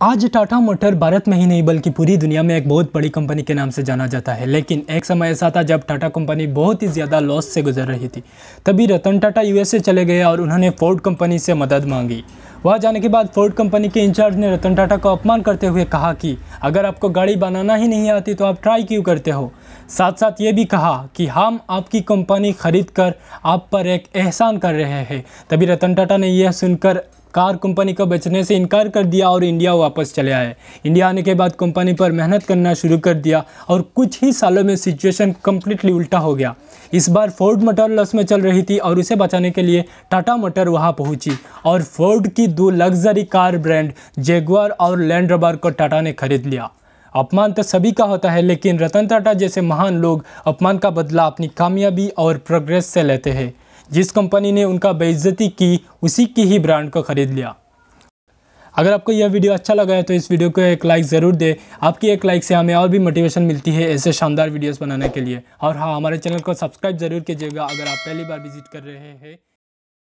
आज टाटा मोटर भारत में ही नहीं, बल्कि पूरी दुनिया में एक बहुत बड़ी कंपनी के नाम से जाना जाता है। लेकिन एक समय ऐसा था जब टाटा कंपनी बहुत ही ज़्यादा लॉस से गुजर रही थी। तभी रतन टाटा यूएसए चले गए और उन्होंने फोर्ड कंपनी से मदद मांगी। वहाँ जाने के बाद फोर्ड कंपनी के इंचार्ज ने रतन टाटा को अपमान करते हुए कहा कि, अगर आपको गाड़ी बनाना ही नहीं आती तो आप ट्राई क्यों करते हो? साथ साथ ये भी कहा कि, हम आपकी कंपनी खरीद कर आप पर एक एहसान कर रहे हैं। तभी रतन टाटा ने यह सुनकर कार कंपनी को बेचने से इनकार कर दिया और इंडिया वापस चले आए। इंडिया आने के बाद कंपनी पर मेहनत करना शुरू कर दिया और कुछ ही सालों में सिचुएशन कम्प्लीटली उल्टा हो गया। इस बार फोर्ड मोटर लस में चल रही थी और उसे बचाने के लिए टाटा मोटर वहाँ पहुँची और फोर्ड की दो लग्जरी कार ब्रांड जेगुआर और लैंड रबार को टाटा ने खरीद लिया। अपमान तो सभी का होता है, लेकिन रतन टाटा जैसे महान लोग अपमान का बदला अपनी कामयाबी और प्रोग्रेस से लेते हैं। जिस कंपनी ने उनका बेइज्जती की, उसी की ही ब्रांड को ख़रीद लिया। अगर आपको यह वीडियो अच्छा लगा है तो इस वीडियो को एक लाइक ज़रूर दे। आपकी एक लाइक से हमें और भी मोटिवेशन मिलती है ऐसे शानदार वीडियोस बनाने के लिए। और हाँ हमारे चैनल को सब्सक्राइब ज़रूर कीजिएगा। अगर आप पहली बार विज़िट कर रहे हैं